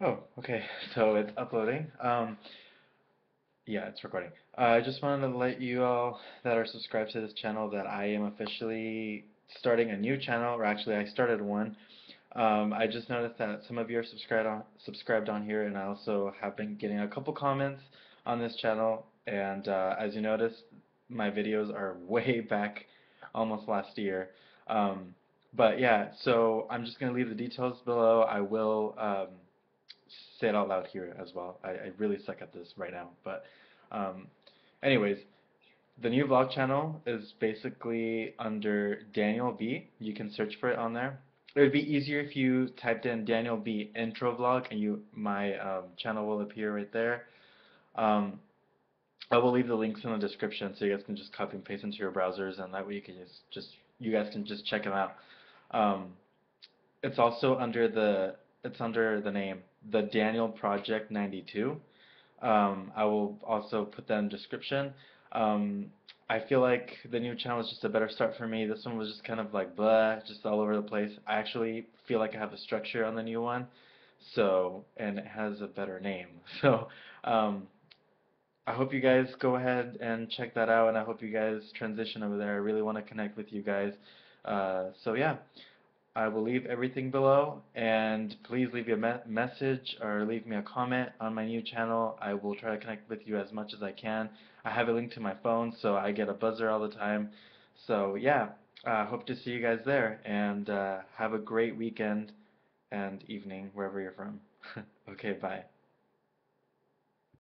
Oh, okay. So it's uploading. Um, yeah, it's recording. Uh, I just wanted to let you all that are subscribed to this channel that I am officially starting a new channel, or actually I started one. Um, I just noticed that some of you are subscribed on subscribed on here, and I also have been getting a couple comments on this channel. And uh, as you noticed, my videos are way back, almost last year. Um, but yeah, so I'm just gonna leave the details below. I will. Say it out loud here as well. I, I really suck at this right now, but um, anyways, the new vlog channel is basically under Daniel B. You can search for it on there. It would be easier if you typed in Daniel B intro vlog and you my um, channel will appear right there. Um, I will leave the links in the description so you guys can just copy and paste into your browsers and that way you can just, just you guys can just check them out. Um, it's also under the it's under the name the Daniel Project 92. Um, I will also put that in description. Um, I feel like the new channel is just a better start for me. This one was just kind of like blah, just all over the place. I actually feel like I have a structure on the new one, so and it has a better name. So um, I hope you guys go ahead and check that out, and I hope you guys transition over there. I really want to connect with you guys. Uh, so yeah. I will leave everything below and please leave me a me message or leave me a comment on my new channel. I will try to connect with you as much as I can. I have a link to my phone so I get a buzzer all the time. So yeah, I uh, hope to see you guys there and uh, have a great weekend and evening wherever you're from. okay, bye.